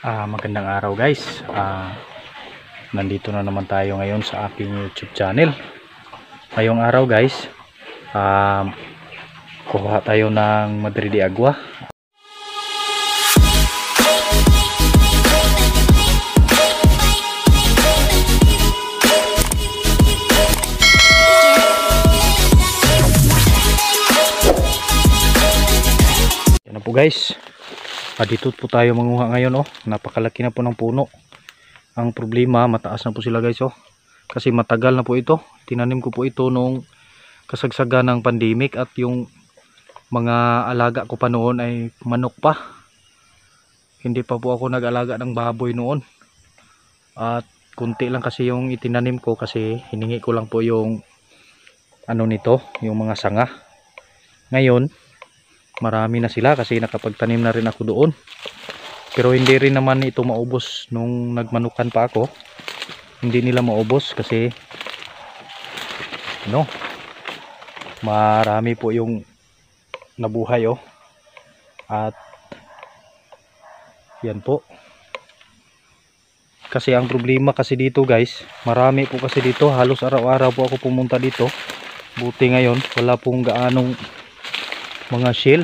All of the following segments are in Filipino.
Ah, magandang araw guys. Ah, nandito na naman tayo ngayon sa aking YouTube channel. Ngayong araw guys, um, kuha tayo ng Madre de Agua. Yan po guys. Ah, dito po tayo manguha ngayon oh. Napakalaki na po ng puno. Ang problema, mataas na po sila guys oh. Kasi matagal na po ito. Tinanim ko po ito nung kasagsagan ng pandemic at yung mga alaga ko pa noon ay manok pa. Hindi pa po ako nag-alaga ng baboy noon. At kunti lang kasi yung itinanim ko kasi hiningi ko lang po yung ano nito, yung mga sanga. Ngayon, marami na sila kasi nakapagtanim na rin ako doon. Pero hindi rin naman ito maubos nung nagmanukan pa ako. Hindi nila maubos kasi no marami po yung nabuhay oh. At yan po. Kasi ang problema kasi dito guys marami po kasi dito. Halos araw-araw po ako pumunta dito. Buti ngayon wala pong gaanong mga shell.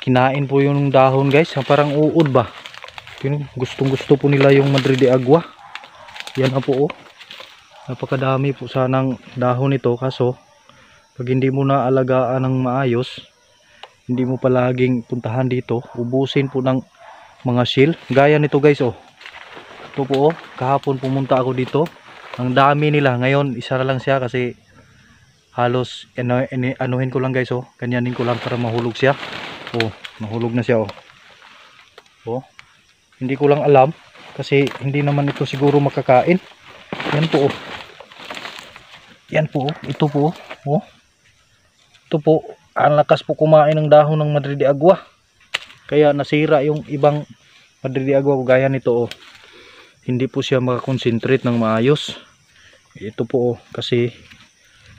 Kinain po yung dahon guys. Parang uod ba? Gustong gusto po nila yung Madre de Agua. Yan na po oh. Napakadami po sanang dahon nito kaso pag hindi mo na alagaan ng maayos hindi mo palaging puntahan dito ubusin po ng mga shell. Gaya nito guys oh. Ito po oh. Kahapon pumunta ako dito. Ang dami nila. Ngayon isa na lang siya kasi halos ano, ano, anuhin ko lang guys oh. Ganyanin ko lang para mahulog siya. Oh mahulog na siya oh. Oh hindi ko lang alam kasi hindi naman ito siguro makakain. Yan po oh. Yan po oh. Ito po oh. Oh. Ito po ang lakas po kumain ng dahon ng Madre de Agua. Kaya nasira yung ibang Madre de Agua gaya nito oh. Hindi po siya makakonsentrate ng maayos. Ito po oh kasi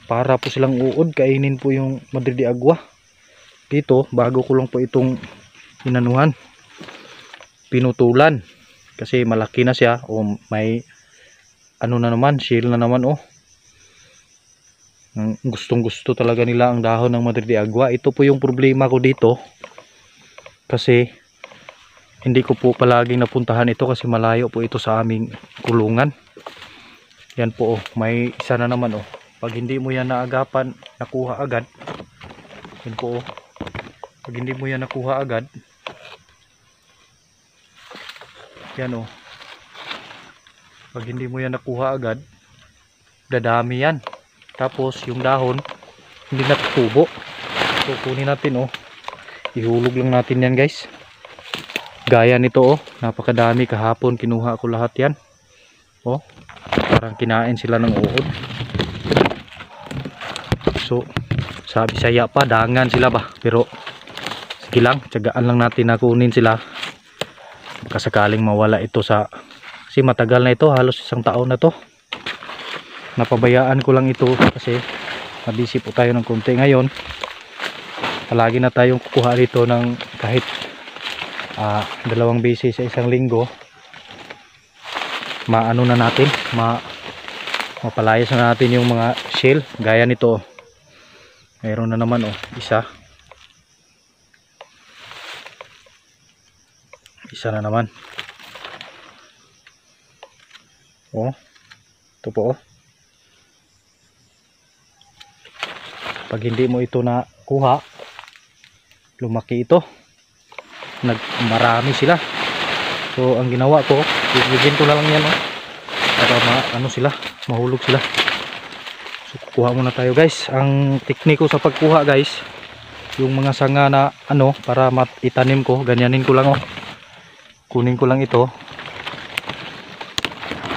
para po silang uod kainin po yung Madre de dito bago ko lang po itong inanuhan. Pinutulan. Kasi malaki na siya. O may ano na naman shell na naman oh. Gustong gusto talaga nila ang dahon ng Madre de ito po yung problema ko dito. Kasi hindi ko po palaging napuntahan ito kasi malayo po ito sa aming kulungan. Yan po oh. May isa na naman oh pag hindi mo yan naagapan nakuha agad. Yun po oh. Pag hindi mo yan nakuha agad yan oh. Pag hindi mo yan nakuha agad dadami yan. Tapos yung dahon hindi natutubo. So kunin natin oh. Ihulog lang natin yan guys. Gaya nito oh. Napakadami. Kahapon kinuha ko lahat yan. Oh parang kinain sila ng uod so sabi saya pa dangan sila ba? Pero sige lang tiyagaan lang natin na kunin sila. Kasakaling mawala ito sa kasi matagal na ito halos isang taon na to. Napabayaan ko lang ito kasi nabisi po tayo ng konti. Ngayon palagi na tayong kukuha rito ng kahit ah, dalawang beses sa isang linggo. Maano na natin ma mapalayas na natin yung mga shell gaya nito mayroon na naman oh. Isa. Isa na naman. Oh. Ito po oh. Pag hindi mo ito na kuha lumaki ito. Nag marami sila. So ang ginawa ko bibigyan ko na lang yan oh. Para ma ano sila mahulog sila so kukuha muna tayo guys. Ang tekniko sa pagkuha guys yung mga sanga na ano para itanim ko. Ganyanin ko lang oh. Kunin ko lang ito.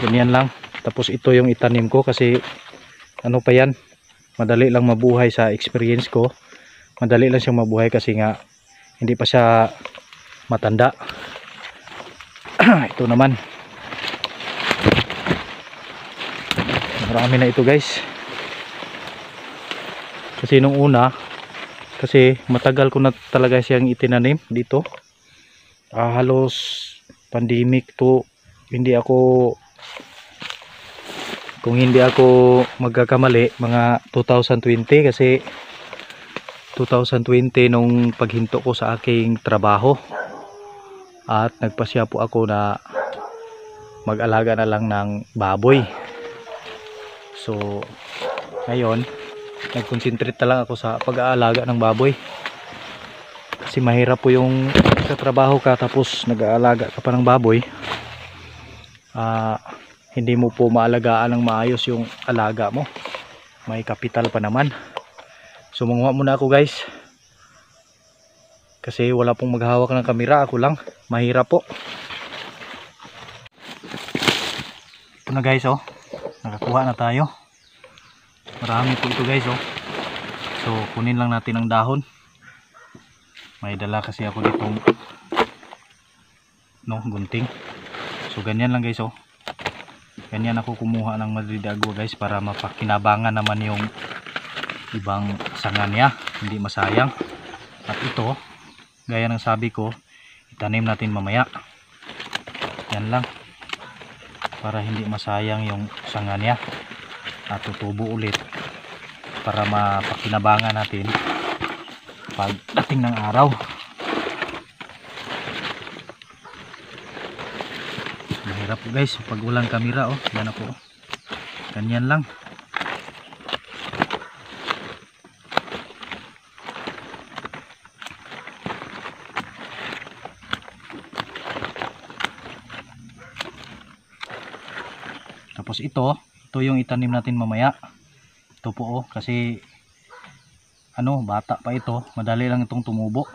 Ganyan lang. Tapos ito yung itanim ko kasi ano pa yan? Madali lang mabuhay sa experience ko. Madali lang siyang mabuhay kasi nga hindi pa siya matanda. Ito naman. Marami na ito guys kasi nung una kasi matagal ko na talaga siyang itinanim dito. Ah, halos pandemic to. Hindi ako kung hindi ako magkakamali mga 2020 kasi 2020 nung paghinto ko sa aking trabaho. At nagpasya po ako na mag-alaga na lang ng baboy. So ngayon nag-concentrate na lang ako sa pag-aalaga ng baboy. Kasi mahirap po yung katrabaho ka tapos nag-aalaga ka pa ng baboy. Ah hindi mo po maalagaan ng maayos yung alaga mo. May kapital pa naman. So manguha muna ako guys. Kasi wala pong maghawak ng kamera ako lang. Mahirap po. Ito na guys oh. Nakakuha na tayo marami po ito guys oh. So kunin lang natin ang dahon. May dala kasi ako ditong no gunting. So ganyan lang guys oh. Ganyan ako kumuha ng Madrid agua guys para mapakinabangan naman yung ibang sanga niya. Hindi masayang. At ito gaya ng sabi ko itanim natin mamaya. Yan lang. Para hindi masayang yung sanga niya at ulit para mapakinabangan natin pagdating ng araw. Mahirap po guys. Pag walang kamera oh yan oh. ganyan lang. Tapos ito ito yung itanim natin mamaya. Ito po oh kasi ano bata pa ito. Madali lang itong tumubo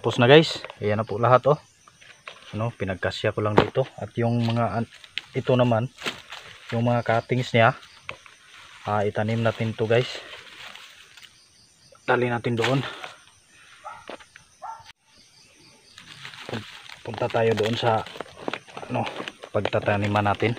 So natapos na guys. Ayan na po lahat oh. Ano, pinagkasya ko lang dito at yung mga ito naman yung mga cuttings niya ah, itanim natin to guys. Dali natin doon. Pun- Punta tayo doon sa ano, pagtataniman natin.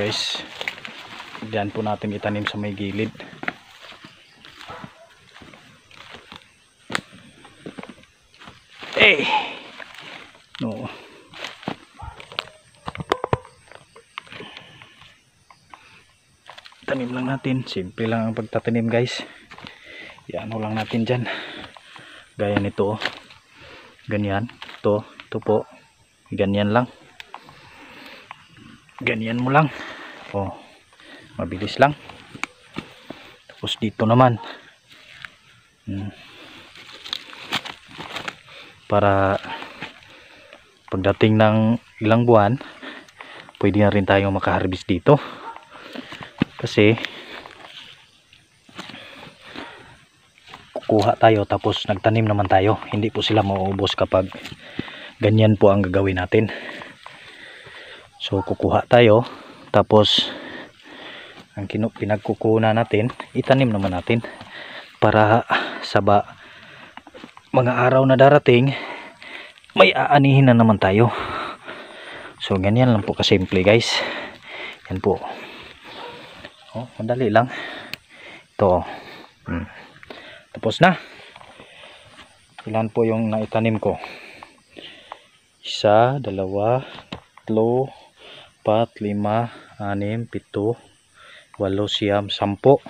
Guys. Diyan po natin itanim sa may gilid. Eh! No. Tanim lang natin. Simple lang ang pagtatanim guys. Yan lang natin dyan. Gaya nito. Ganyan. To ito po. Ganyan lang. Ganyan mo lang oh mabilis lang. Tapos dito naman. Hmm. para pagdating ng ilang buwan pwede na rin tayong makaharvest dito. Kasi kukuha tayo tapos nagtanim naman tayo. Hindi po sila mauubos kapag ganyan po ang gagawin natin. So kukuha tayo tapos ang kinu pinagkukuna natin itanim naman natin para sa ba mga araw na darating may aanihin na naman tayo. So ganyan lang po kasimple guys. Yan po. Oh, madali lang. Ito. Hmm. Tapos na. Ilan po yung naitanim ko. Isa, dalawa, tatlo, apat, lima, anim, pito, walo, siyam, sampo.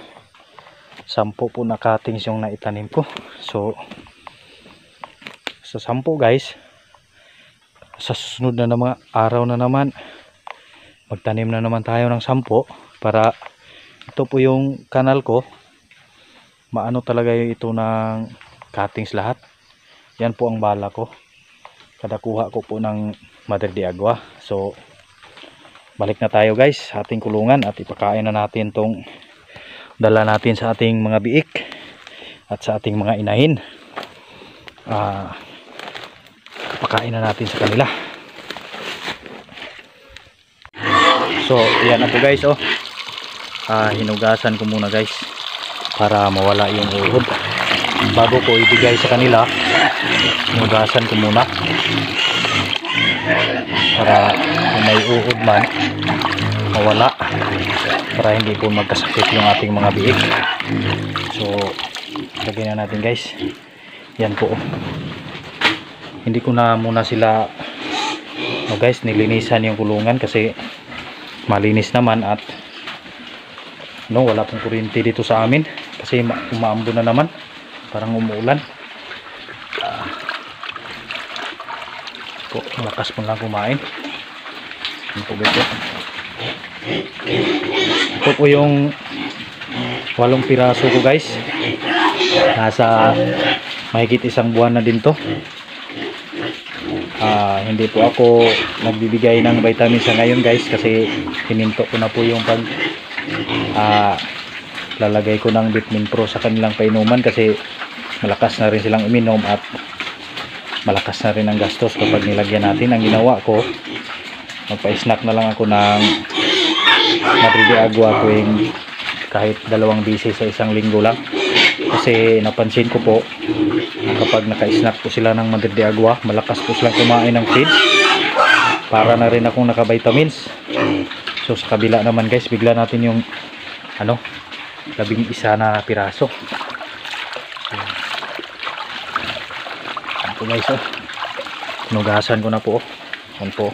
Sampo po na cuttings yung naitanim ko. So, sa sampo guys, sa susunod na naman araw na naman, magtanim na naman tayo ng sampo para ito po yung kanal ko. Maano talaga yung ito ng cuttings lahat. Yan po ang bala ko kada kuha ko po ng Madre de Agua so balik na tayo guys sa ating kulungan at ipakain na natin tong dala natin sa ating mga biik at sa ating mga inahin. Ah pakain na natin sa kanila. So yan na po guys oh. Ah, hinugasan ko muna guys para mawala yung uhod. Bago ko ibigay sa kanila hinugasan ko muna. Para may uhod man mawala. Para hindi po magkasakit yung ating mga biik. So lagyan na natin guys. Yan po. Hindi ko na muna sila no guys nilinisan yung kulungan kasi malinis naman at no wala pong kuryente dito sa amin kasi ma- umaambo na naman. Parang umuulan. Ah. po malakas mo lang kumain yung po ito po yung walong piraso ko guys. Nasa mahigit isang buwan na din to. Ah, hindi po ako nagbibigay ng vitamin sa ngayon guys kasi hininto ko na po yung pag ah, lalagay ko ng vitamin pro sa kanilang painuman kasi malakas na rin silang uminom at malakas na rin ang gastos kapag nilagyan natin. Ang ginawa ko magpa-snack na lang ako ng Madrid Agua tuwing kahit dalawang bisis sa isang linggo lang kasi napansin ko po kapag naka-snack po sila ng Madrid Agua malakas po silang kumain ng feed para na rin akong naka-vitamins so sa kabila naman guys bigla natin yung ano labing isa na piraso po guys oh. Nugasan ko na po oh. Yan po.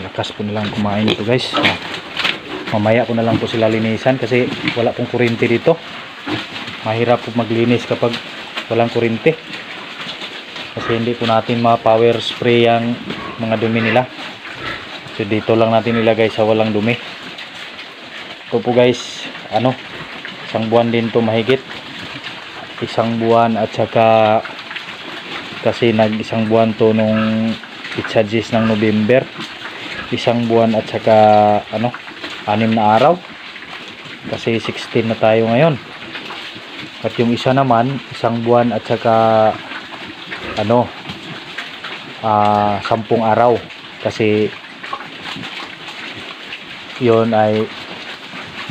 Lakas po nilang kumain ito guys. Mamaya ko na lang po sila linisan kasi wala pong kuryente dito. Mahirap po maglinis kapag walang kuryente. Kasi hindi po natin ma-power spray ang mga dumi nila. So dito lang natin ilagay sa walang dumi. Ito po guys, ano, isang buwan din to mahigit isang buwan at saka kasi nag isang buwan to nung itchadges ng November isang buwan at saka ano anim na araw kasi 16 na tayo ngayon at yung isa naman isang buwan at saka ano ah sampung araw kasi yon ay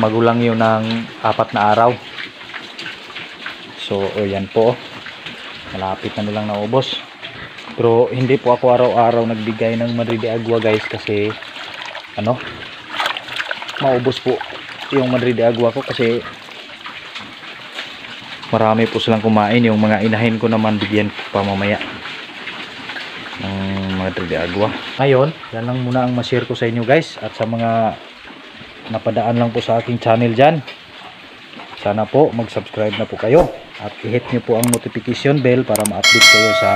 magulang yun ng apat na araw So, o yan po. Malapit na nilang naubos. Pero hindi po ako araw-araw nagbigay ng Madrid Agua guys kasi ano maubos po yung Madrid Agua ko kasi marami po silang kumain. Yung mga inahin ko naman bigyan pa mamaya ng Madrid Agua. Ngayon yan lang muna ang ma-share ko sa inyo guys at sa mga napadaan lang po sa aking channel dyan sana po mag-subscribe na po kayo at i-hit nyo po ang notification bell para ma-update kayo sa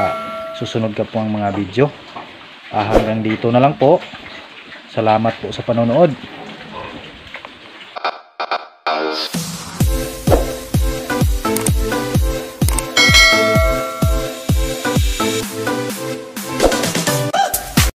susunod ka po ang mga video. Ah, hanggang dito na lang po. Salamat po sa panonood.